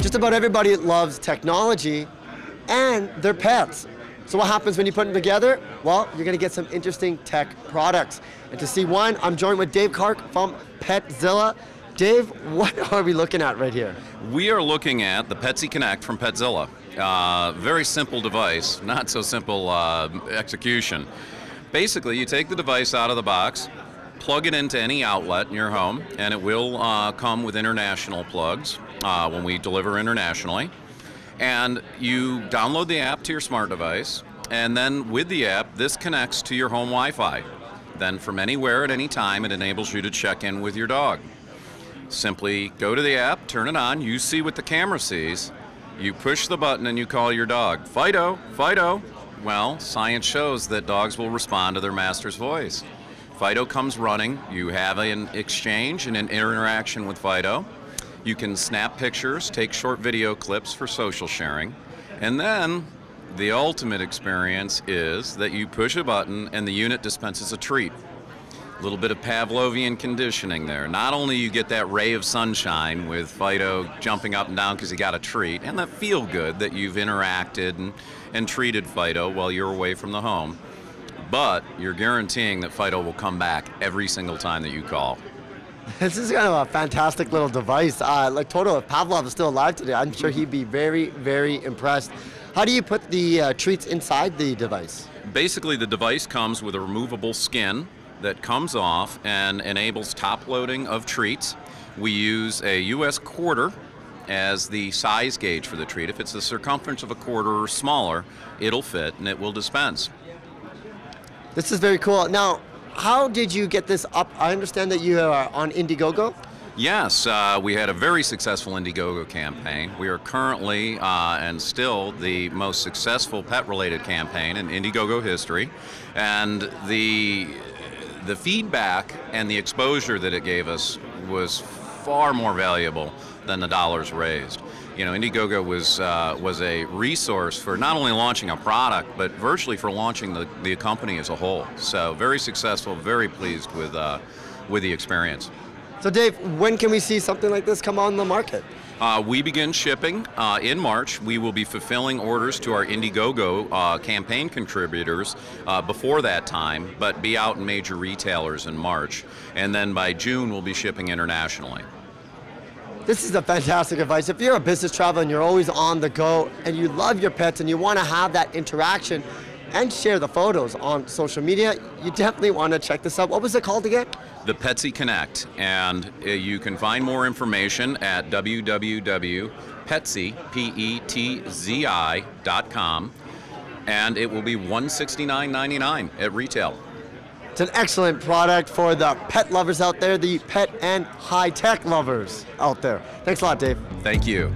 Just about everybody loves technology and their pets. So what happens when you put them together? Well, you're gonna get some interesting tech products. And to see one, I'm joined with Dave Clark from Petzila. Dave, what are we looking at right here? We are looking at the PetziConnect from Petzila. Uh, very simple device, not so simple uh, execution. Basically, you take the device out of the box, plug it into any outlet in your home, and it will uh, come with international plugs uh, when we deliver internationally. And you download the app to your smart device, and then with the app, this connects to your home Wi Fi. Then, from anywhere at any time, it enables you to check in with your dog. Simply go to the app, turn it on, you see what the camera sees, you push the button, and you call your dog Fido, Fido. Well, science shows that dogs will respond to their master's voice. Fido comes running, you have an exchange and an interaction with Fido. You can snap pictures, take short video clips for social sharing, and then the ultimate experience is that you push a button and the unit dispenses a treat. A little bit of Pavlovian conditioning there. Not only you get that ray of sunshine with Fido jumping up and down because he got a treat, and that feel good that you've interacted and, and treated Fido while you're away from the home, but you're guaranteeing that Fido will come back every single time that you call. This is kind of a fantastic little device. Uh, like Toto, if Pavlov is still alive today, I'm sure he'd be very, very impressed. How do you put the uh, treats inside the device? Basically, the device comes with a removable skin that comes off and enables top loading of treats. We use a US quarter as the size gauge for the treat. If it's the circumference of a quarter or smaller, it'll fit and it will dispense. This is very cool. Now, how did you get this up? I understand that you are on Indiegogo. Yes, uh, we had a very successful Indiegogo campaign. We are currently uh, and still the most successful pet-related campaign in Indiegogo history, and the the feedback and the exposure that it gave us was far more valuable than the dollars raised. You know, Indiegogo was uh, was a resource for not only launching a product, but virtually for launching the, the company as a whole. So very successful, very pleased with uh, with the experience. So, Dave, when can we see something like this come on the market? Uh, we begin shipping uh, in March. We will be fulfilling orders to our Indiegogo uh, campaign contributors uh, before that time, but be out in major retailers in March. And then by June, we'll be shipping internationally. This is a fantastic advice. If you're a business traveler and you're always on the go and you love your pets and you want to have that interaction and share the photos on social media, you definitely want to check this out. What was it called again? The PetziConnect. And uh, you can find more information at www.petzy.com. And it will be $169.99 at retail. It's an excellent product for the pet lovers out there, the pet and high tech lovers out there. Thanks a lot, Dave. Thank you.